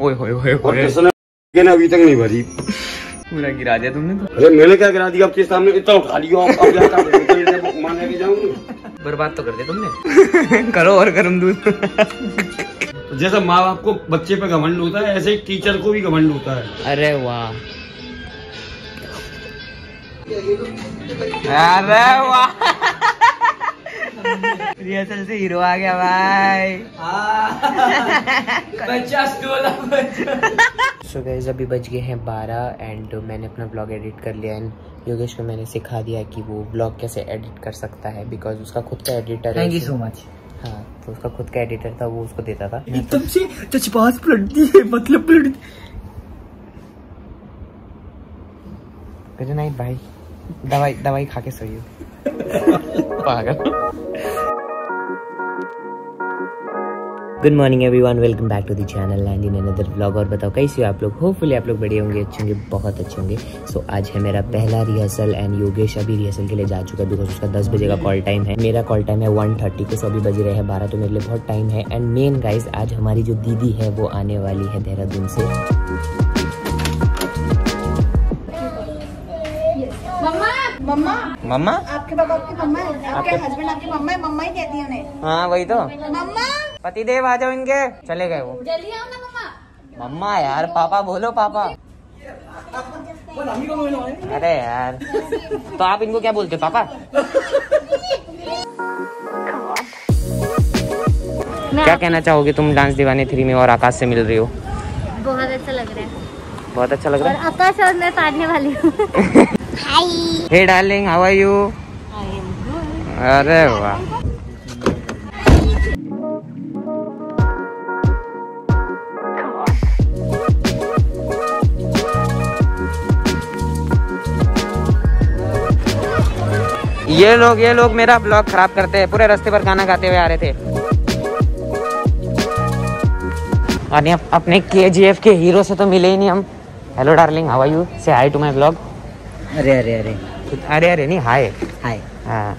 ओए होए होए होए। किसने के ना अभी तक नहीं भरी? पूरा गिरा दिया तुमने तो। अरे मैंने क्या गिरा दिया? आपके सामने इतना उठा लिया। तो बर्बाद तो कर दिया तुमने। करो और गर्म दूध। जैसा माँ बाप को बच्चे पे घमंड होता है ऐसे ही टीचर को भी घमंड होता है। अरे वाह। अरे वाह। रिहर्सल से हीरो आ गया भाई। सो गाइस अभी बज गए हैं बारह एंड मैंने अपना ब्लॉग एडिट कर लिया एंड योगेश को मैंने सिखा दिया कि वो ब्लॉग कैसे एडिट कर सकता है बिकॉज़ उसका खुद का editor thank you so much हाँ तो उसका खुद का एडिटर था वो उसको देता था। एकदम से जज्बात पलटती है मतलब पलट गुड नाइट भाई दवाई दवाई खा के सोइए पागल। Good morning everyone welcome back to the channel and in another vlog और बताओ कैसे हो आप लोग? होपफुली आप लोग बढ़िया होंगे अच्छे होंगे बहुत अच्छे होंगे। सो so, आज है मेरा पहला रिहर्सल एंड योगेश अभी रिहर्सल के लिए जा चुका है। बिकॉज़ उसका 10 बजे का कॉल टाइम है। मेरा कॉल टाइम है 1:30 को सो अभी बज रहे हैं 12 तो मेरे लिए बहुत टाइम है। एंड मेन गाइज़ आज हमारी जो दीदी है वो आने वाली है देहरादून से। मम्मा! मम्मा! मम्मा? आपके पापा आपकी मम्मा है। आपके हस्बैंड आपकी मम्मा है। मम्मा ही कहती है उन्हें। हाँ वही तो। मम्मा! पतिदेव आ जाओ इनके। चले गए वो। जल्दी आओ ना मम्मा। मम्मा यार पापा बोलो पापा। अरे यार तो आप इनको क्या बोलते पापा? क्या कहना चाहोगे तुम डांस दीवाने थ्री में और आकाश से मिल रही हो? बहुत अच्छा लग रहा है। बहुत अच्छा लग रहा और आकाश और मैं तारने वाली हूँ। है hey darling how are you अरे वाह। ये लोग ये लोग मेरा ब्लॉग खराब करते हैं। पूरे रास्ते पर गाना गाते हुए आ रहे थे। और अपने के के हीरो से तो मिले ही नहीं हम। Hello darling how are you say hi to my blog अरे अरे अरे। अरे अरे नहीं हाय हाय हाँ।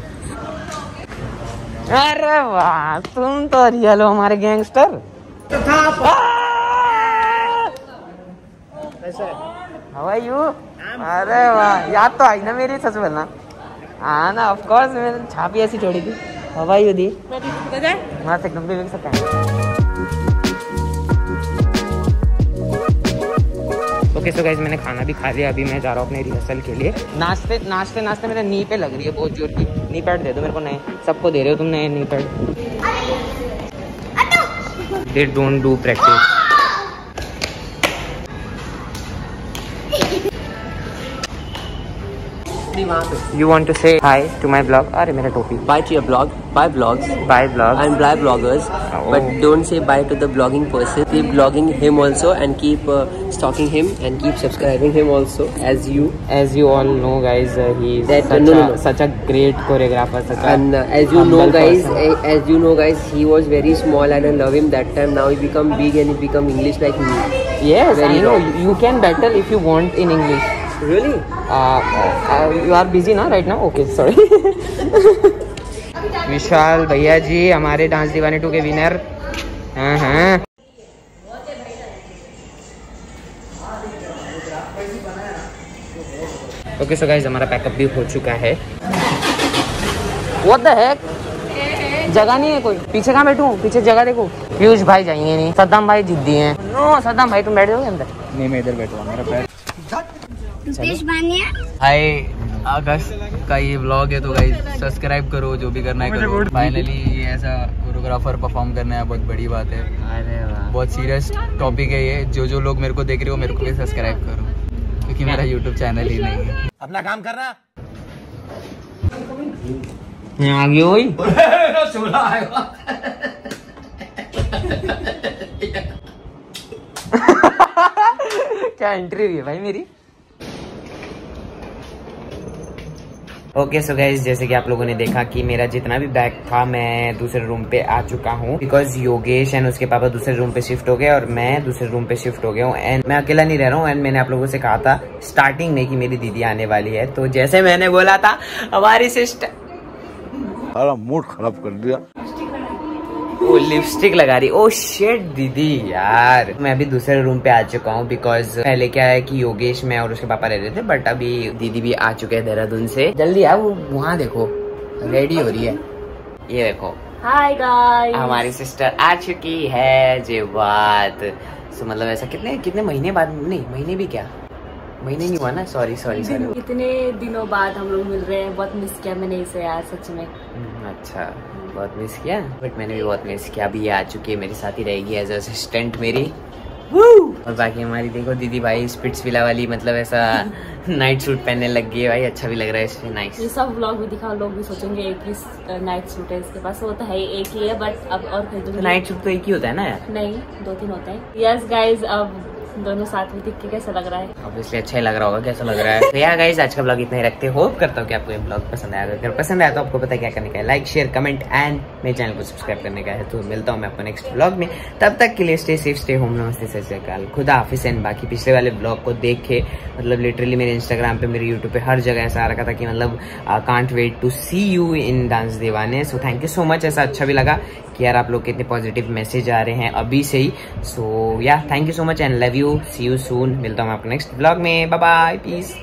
अरे वाह तुम तो रियल हो हमारे गैंगस्टर हाउ आर यू अरे वाह याद तो आई ना मेरी सच बोलना। हाँ ना ऑफ़ कोर्स मैंने छापी ऐसी छोड़ी थी। हाउ आर यू दी वहाँ से एकदम भी देख सकते हैं। ओके सो गाइज़ मैंने खाना भी खा लिया। अभी मैं जा रहा हूँ अपने रिहर्सल के लिए। नाश्ते नाश्ते नाश्ते मेरे नी पे लग रही है बहुत ज़ोर की। नी पैड दे दो मेरे को नए। सबको दे रहे हो तुम नए knee pad. They don't do practice You want to say hi to my blog? अरे मेरा टोपी bye to your blog bye vlogs Bye blog. and bye bloggers Oh. but don't say bye to the blogging person keep blogging him also and keep uh, stalking him and keep subscribing him also as you As you all know, guys, uh, he is That- such, no, a, no, no. such a great choreographer. Such and a uh, as you know humble guys person. uh, as you know guys he was very small and I love him that time now he become big and he become English like me yes, very I know. wrong. You can battle if you want in English. Really? Uh, uh, you are busy now right now? Okay, sorry. विशाल भैया जी हमारे dance दीवाने to के winner हाँ हाँ. Okay so guys हमारा pack up भी हो चुका है. व्हाट द हेक जगह नहीं है कोई. पीछे कहाँ बैठू? पीछे जगह देखो. पीयूष भाई जाएँगे नहीं. सद्दाम भाई जिद्दी हैं. नो सद्दाम भाई तुम बैठ जाओगे अंदर. नहीं मैं इधर बैठूँगा मेरा पैर हाय अगस्त का ये ब्लॉग है तो गाइस सब्सक्राइब करो जो भी करना है करो। फाइनली ये ऐसा कोरियोग्राफर परफॉर्म करना है बहुत बड़ी बात है। बहुत सीरियस टॉपिक है ये। जो जो लोग मेरे को देख रहे हो मेरे को भी सब्सक्राइब करो क्योंकि मेरा यूट्यूब चैनल ही नहीं है। अपना काम यहाँ आगे वही? क्या एंट्री हुई है भाई मेरी? ओके सो गाइज़ जैसे कि आप लोगों ने देखा कि मेरा जितना भी बैग था, मैं दूसरे रूम पे आ चुका हूँ। बिकॉज़ योगेश एंड उसके पापा दूसरे रूम पे शिफ्ट हो गए और मैं दूसरे रूम पे शिफ्ट हो गया हूँ। एंड मैं अकेला नहीं रह रहा हूँ। एंड मैंने आप लोगों से कहा था स्टार्टिंग में कि मेरी दीदी आने वाली है। तो जैसे मैंने बोला था, हमारी सिस्टर मूड खराब कर दिया। वो लिपस्टिक लगा रही। ओ शेट दीदी यार। मैं अभी दूसरे रूम पे आ चुका हूँ बिकॉज़ पहले क्या है कि योगेश मैं और उसके पापा रह रहे थे बट अभी दीदी भी आ चुके हैं देहरादून से। जल्दी आ वो वहाँ देखो। रेडी हो रही है। ये देखो। हाय गाइस हमारी सिस्टर आ चुकी है जे बात सो मतलब ऐसा कितने कितने महीने बाद नहीं महीने भी क्या? महीने नहीं हुआ ना? सॉरी सॉरी सॉरी कितने दिनों बाद हम लोग मिल रहे हैं? बहुत मिस किया मैंने इसे यार सच में। अच्छा। बहुत मिस किया बट मैंने भी बहुत मिस किया। अभी ये आ चुकी है मेरे साथ ही रहेगी एज असिस्टेंट मेरी। और बाकी हमारी देखो दीदी भाई स्पिट्स विला वाली मतलब ऐसा नाइट सूट पहनने लग गई है भाई अच्छा भी लग रहा है इसमें ये सब व्लॉग भी दिखा लोग भी सोचेंगे एक ही नाइट सूट है इसके पास। वो तो है एक ही है बट अब और खरीदूँगी। नाइट सूट तो एक ही होता है ना यार? नहीं दो तीन होते हैं। यस गाइस अब दोनों साथ में दिख के कैसा लग रहा है? ऑब्वियसली अच्छा ही लग रहा होगा, कैसा लग रहा है? तो यार गाइस आज का ब्लॉग इतना ही रखते होप करता हूँ कि आपको ये ब्लॉग पसंद आया अगर पसंद आया तो आपको पता क्या करने का है। लाइक शेयर कमेंट एंड मेरे चैनल को सब्सक्राइब करने का है। तो मिलता हूँ मैं आपको नेक्स्ट ब्लॉग में। तब तक के लिए स्टे सेफ़ स्टे होम नमस्ते, सत श्री अकाल। खुदा हाफिज एंड बाकी पिछले वाले ब्लॉग को देख। के मतलब लिटरली मेरे इंस्टाग्राम पे, मेरे यूट्यूब पे हर जगह ऐसा आ रखा था कि मतलब can't wait to see you in dance Deewane so thank you so much ऐसा अच्छा भी लगा कि यार आप लोग के इतने पॉजिटिव मैसेज आ रहे हैं अभी से ही। सो या thank you so much and love you see you soon मिलता हूँ मैं आपको नेक्स्ट ब्लॉग में बाय बाय पीस